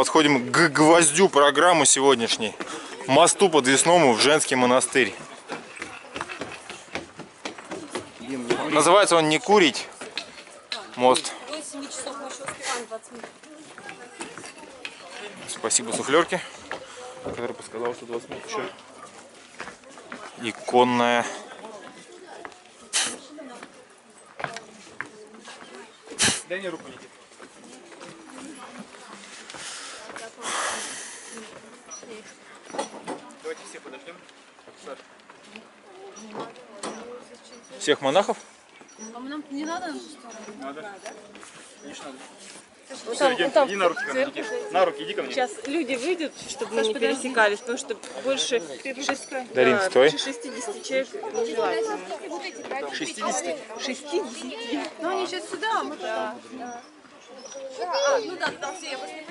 подходим к гвоздю программы сегодняшней. Мосту подвесному в женский монастырь. Называется он «Не курить». Мост. До 7 часов мы еще успеваем 20 минут. Спасибо суфлерке, который подсказал, что 20 минут еще. Иконная. Дай мне руку, Никит. Давайте все подождем. Саш, Всех монахов? А нам не надо на ту сторону? надо? Конечно, надо. Вот Все, там, иди, там иди на руки ко мне, Никит. На руки, иди ко мне. Сейчас люди выйдут, чтобы мы не пересекались, потому что больше, шесть- Дарин, да, стой. больше 60 человек нежелательно. 60? 60? Ну они сейчас сюда, а мы туда. А, ну да, там все, я поняла.